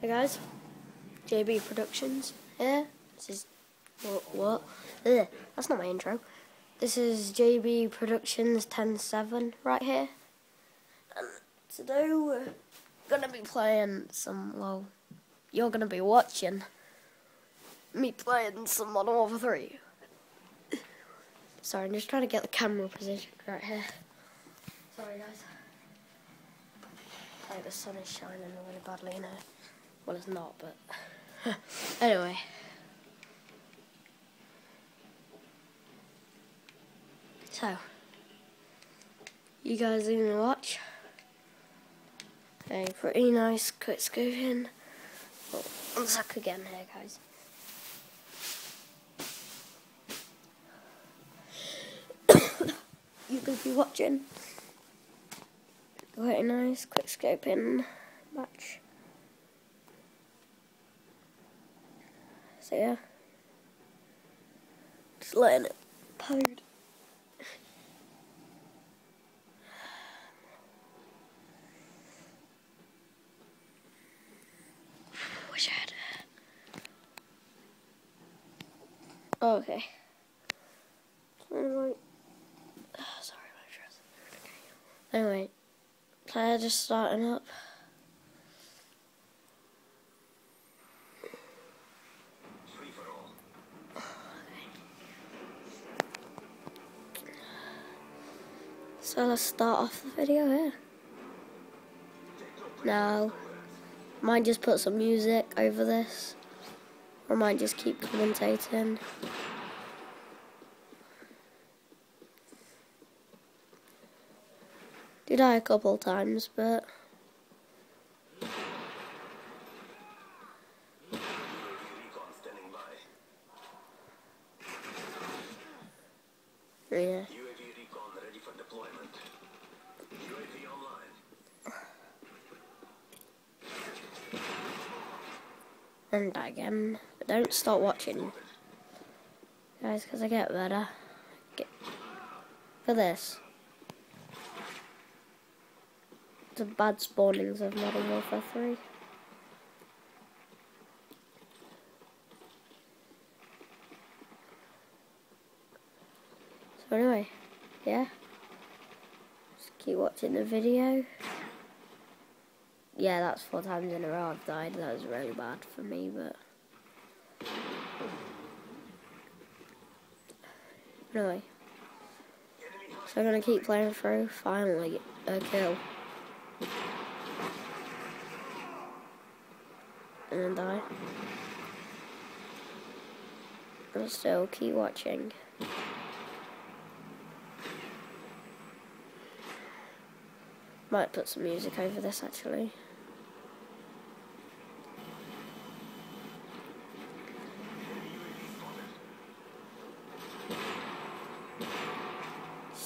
Hey guys, JB Productions here. This is what? what? Ugh, that's not my intro. This is JB Productions 107 right here. And today we're gonna be playing some. Well, you're gonna be watching me playing some Modern Warfare 3. Sorry, I'm just trying to get the camera position right here. Sorry guys. Like the sun is shining really badly now. Well, it's not, but anyway. So, you guys are gonna watch a pretty nice quick scoping. Oh, one sec again here, guys. you could be watching a nice quick scoping match. So yeah, just letting it load. Wish I had. Oh, okay. Anyway, sorry, dress. Anyway, player just starting up. So let's start off the video here. Now, might just put some music over this, or might just keep commentating. Did I a couple times, but yeah. And again. But don't stop watching, guys, because I get better. Get for this. The bad spawnings of Modern Warfare 3. So anyway, yeah. Just keep watching the video. Yeah, that's four times in a row I've died. That was really bad for me, but anyway. So I'm gonna keep playing through. Finally, a kill. And then die. And still keep watching. Might put some music over this actually.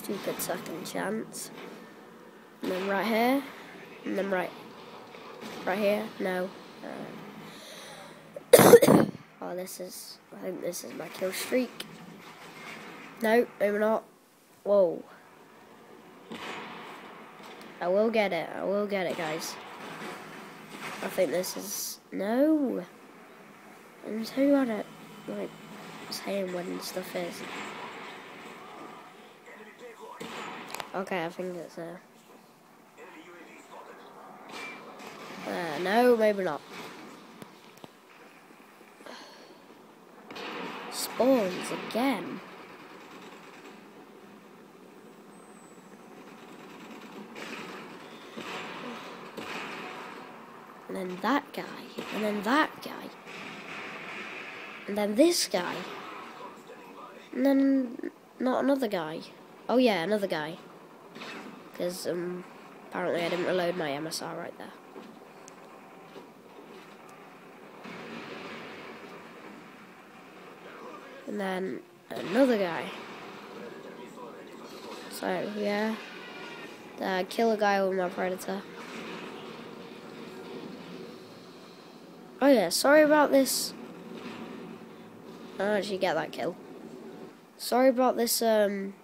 Stupid second chance. And then right here. And then right. Right here. No. Oh, this is. I think this is my kill streak. No, maybe not. Whoa. I will get it. I will get it, guys. I think this is no. I'm so bad at like saying when stuff is. Okay, I think it's uh, uh no, maybe not. Spawns again. and then that guy, and then that guy, and then this guy, and then not another guy. Oh yeah, another guy. Because um, apparently I didn't reload my MSR right there. And then another guy. So yeah, uh, kill a guy with my predator. Oh yeah, sorry about this. I don't actually get that kill. Sorry about this um,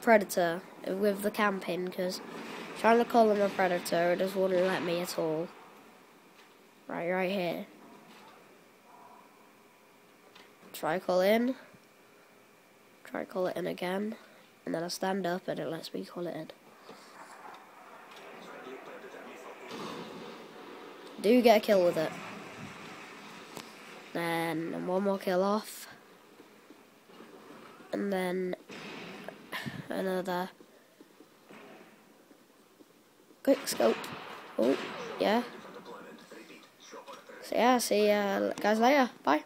predator with the camping, because trying to call him a predator, it just wouldn't let me at all. Right, right here. Try call in. Try call it in again. And then I stand up and it lets me call it in. Do get a kill with it. Then one more kill off. And then another quick scope. Oh, yeah. So yeah, see you guys later. Bye.